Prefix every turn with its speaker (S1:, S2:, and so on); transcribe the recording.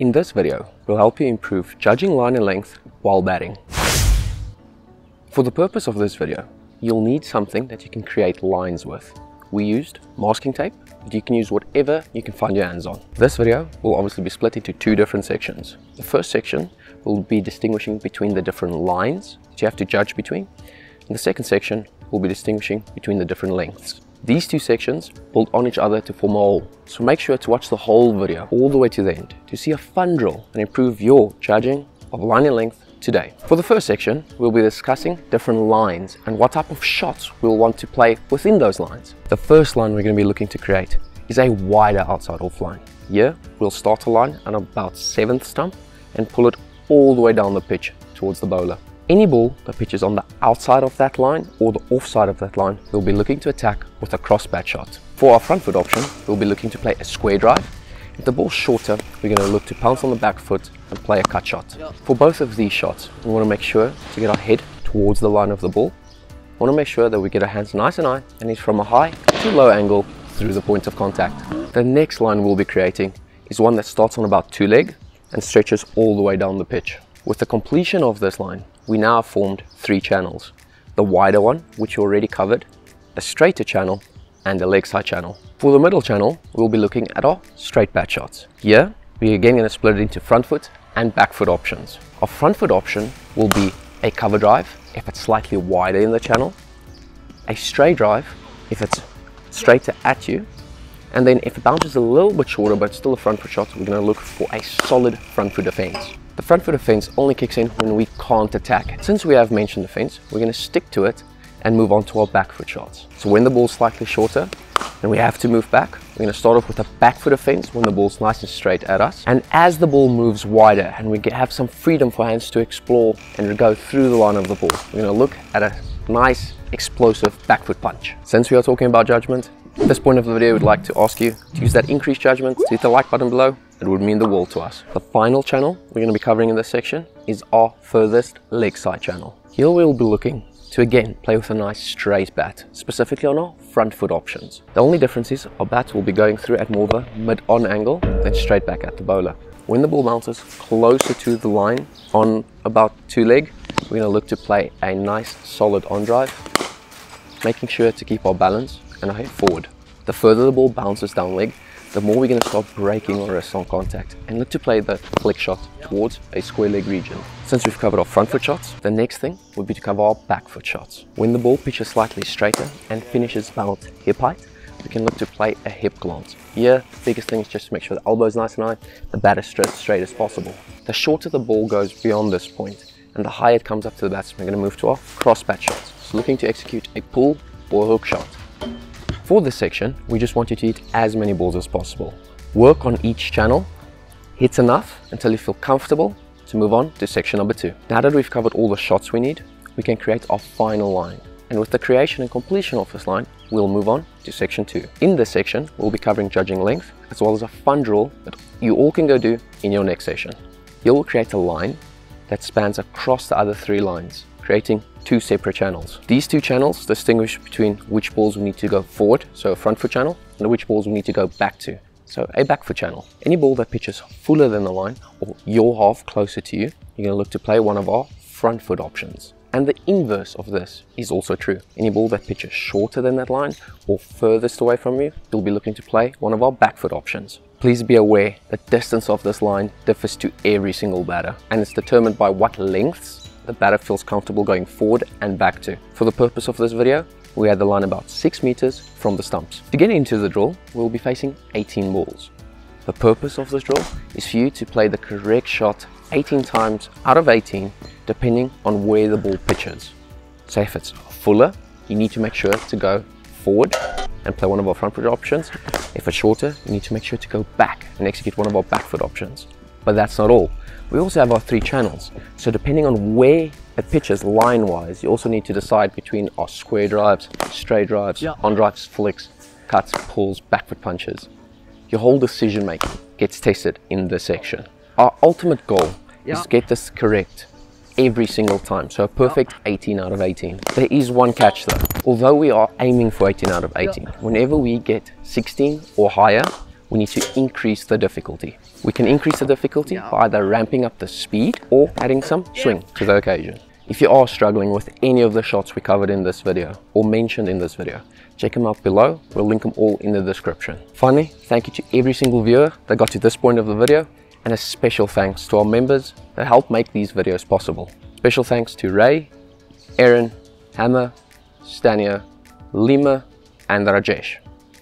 S1: In this video, we'll help you improve judging line and length while batting. For the purpose of this video, you'll need something that you can create lines with. We used masking tape, but you can use whatever you can find your hands on. This video will obviously be split into two different sections. The first section will be distinguishing between the different lines that you have to judge between. And the second section will be distinguishing between the different lengths. These two sections build on each other to form a whole, so make sure to watch the whole video all the way to the end to see a fun drill and improve your judging of line and length today. For the first section, we'll be discussing different lines and what type of shots we'll want to play within those lines. The first line we're going to be looking to create is a wider outside off line. Here, we'll start a line on about 7th stump and pull it all the way down the pitch towards the bowler. Any ball that pitches on the outside of that line or the offside of that line, we'll be looking to attack with a cross bat shot. For our front foot option, we'll be looking to play a square drive. If the ball's shorter, we're going to look to pounce on the back foot and play a cut shot. For both of these shots, we want to make sure to get our head towards the line of the ball. We want to make sure that we get our hands nice and high and it's from a high to low angle through the point of contact. The next line we'll be creating is one that starts on about two leg and stretches all the way down the pitch. With the completion of this line, we now formed three channels. The wider one, which you already covered, a straighter channel, and a leg side channel. For the middle channel, we'll be looking at our straight bat shots. Here, we're again going to split it into front foot and back foot options. Our front foot option will be a cover drive if it's slightly wider in the channel, a straight drive if it's straighter at you, and then if it bounces a little bit shorter but still a front foot shot, we're going to look for a solid front foot defense. The front foot defense only kicks in when we can't attack. Since we have mentioned defense, we're going to stick to it and move on to our back foot shots. So when the ball's slightly shorter and we have to move back, we're going to start off with a back foot defense when the ball's nice and straight at us. And as the ball moves wider and we have some freedom for hands to explore and go through the line of the ball, we're going to look at a nice explosive back foot punch. Since we are talking about judgment, at this point of the video, we'd like to ask you to use that increased judgment, to hit the like button below it would mean the world to us. The final channel we're going to be covering in this section is our furthest leg side channel. Here we'll be looking to again play with a nice straight bat, specifically on our front foot options. The only difference is our bat will be going through at more of a mid-on angle than straight back at the bowler. When the ball bounces closer to the line on about two leg, we're going to look to play a nice solid on drive, making sure to keep our balance and our head forward. The further the ball bounces down leg, the more we're going to start breaking our wrist on contact and look to play the flick shot towards a square leg region. Since we've covered our front foot shots, the next thing would be to cover our back foot shots. When the ball pitches slightly straighter and finishes about hip height, we can look to play a hip glance. Here, the biggest thing is just to make sure the elbow is nice and high, the bat is straight, straight as possible. The shorter the ball goes beyond this point, and the higher it comes up to the batsman, we're going to move to our cross bat shots. So looking to execute a pull or hook shot. For this section, we just want you to hit as many balls as possible. Work on each channel, hit enough until you feel comfortable to move on to section number two. Now that we've covered all the shots we need, we can create our final line. And with the creation and completion of this line, we'll move on to section two. In this section, we'll be covering judging length, as well as a fun drill that you all can go do in your next session. You'll create a line that spans across the other three lines, creating two separate channels. These two channels distinguish between which balls we need to go forward, so a front foot channel, and which balls we need to go back to, so a back foot channel. Any ball that pitches fuller than the line, or your half closer to you, you're going to look to play one of our front foot options. And the inverse of this is also true. Any ball that pitches shorter than that line or furthest away from you, you'll be looking to play one of our back foot options. Please be aware the distance of this line differs to every single batter and it's determined by what lengths the batter feels comfortable going forward and back to. For the purpose of this video, we had the line about 6 meters from the stumps. To get into the drill, we'll be facing 18 balls. The purpose of this drill is for you to play the correct shot 18 times out of 18 depending on where the ball pitches. So if it's fuller, you need to make sure to go forward and play one of our front foot options. If it's shorter, you need to make sure to go back and execute one of our back foot options. But that's not all. We also have our three channels. So depending on where it pitches line-wise, you also need to decide between our square drives, straight drives, yeah. on drives, flicks, cuts, pulls, backfoot punches. Your whole decision making gets tested in this section. Our ultimate goal yeah. is to get this correct every single time. So a perfect 18 out of 18. There is one catch though. Although we are aiming for 18 out of 18, whenever we get 16 or higher, we need to increase the difficulty. We can increase the difficulty by either ramping up the speed or adding some swing to the occasion. If you are struggling with any of the shots we covered in this video or mentioned in this video, check them out below. We'll link them all in the description. Finally, thank you to every single viewer that got to this point of the video and a special thanks to our members that help make these videos possible. Special thanks to Ray, Aaron, Hammer, Stania, Lima and Rajesh.